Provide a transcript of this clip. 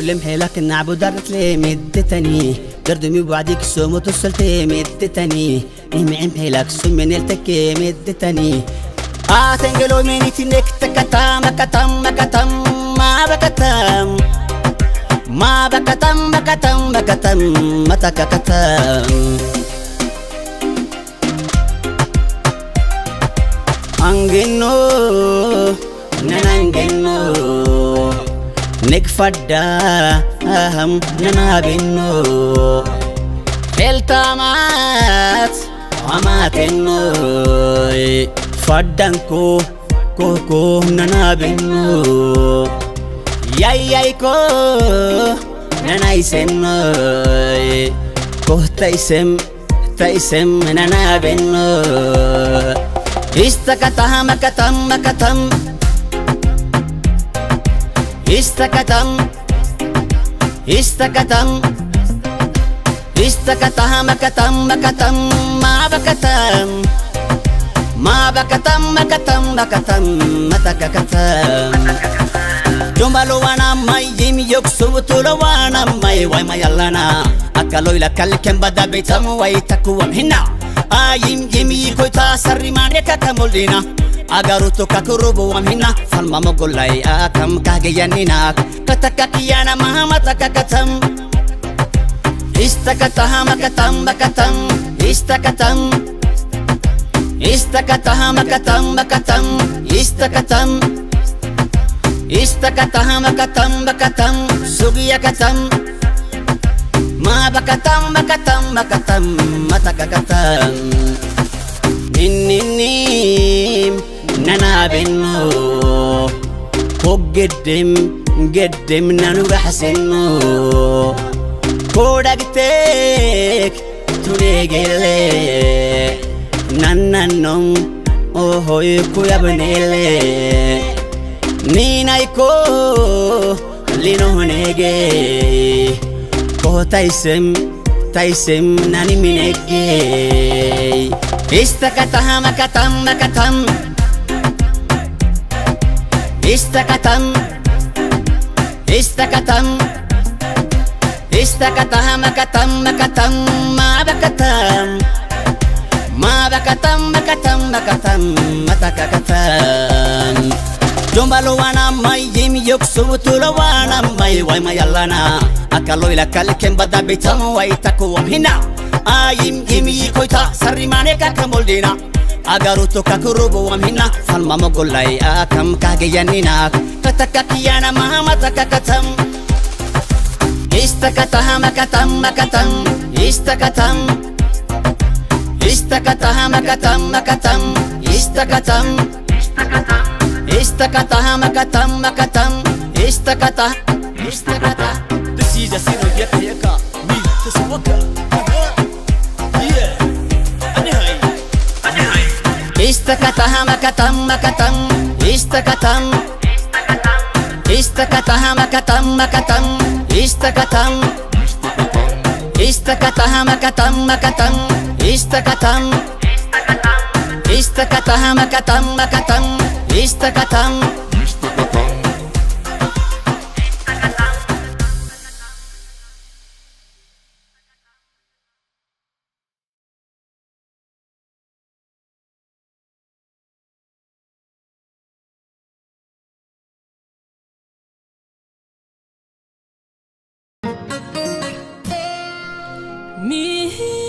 لمحي لكن نعبو درت لي مدتني دردمي بعديك سوم وتوصلت مدتني امي إيه امحي لك سوم من التكي مدتني آه تنجلو مني تنك تكتم بكتم بكتم ما بكتم. ما بكتم بكتم بكتم. متكتم أنجنو ننجنو Nikfaddaa namaa binnoo Beeltamaat homaa kennoo Faddaan koo koo koo nanaa binnoo Yayyaay koo nanaa isennoo Koo ta'isem ta'isem nanaa binnoo Ista kataa makatam makatam. Istakatan Istakatan Istakatan Makatan Makatan Mabakatan Mabakatan Makatan Makatan Matakakatan Dumaluwanammai yimi yoksuutuluwanammai waimayallana akkaloila kalken badabeitamu waitakuwam hina ayim yimi koita sarrimaanekakamuldina agarutu kakurubu wamina salma mogulai akam kageyanina katakakiyana mahamata kakatam istakatahama katam bakatam istakatam istakatahama katam bakatam istakatam istakatahama katam bakatam sugiya katam ma bakatam bakatam bakatam mata kakatam nin nanaabinno hoggeddem geddem nanugaxsenno kodhagteek tudeegelle nannanom ohoy kuyabneelle niinayko linohneege kohotaysem taysem nanimineggeey istakatahamakatamakatam minege istakataha makatam makatam istakatam istakatam istakataha makatam makatam ma bakatam ma bakatam makatam makatam matakakatam Jombalo wana mai yim yok subutulo wana mai wai mai alana akalo ila kalken bada bitam wai taku hina. Ayim yim koita sarri mane kakamoldina agaruto kakurubu wamhina salma mogolay akam kage yanina kahgayanina katakakiyana mahamata kakatam istakataha makatam makatam istakatam istakataha makatam makatam istakatam istakataha makatam makatam istakata istakata this is a serious इस्तकतः मकतं मकतम् इस्तकतम् इस्तकतः मकतं मकतम् इस्तकतम् इस्तकतः मकतं मकतम् इस्तकतम् इस्तकतः मकतं मकतम् इस्तकतम् Me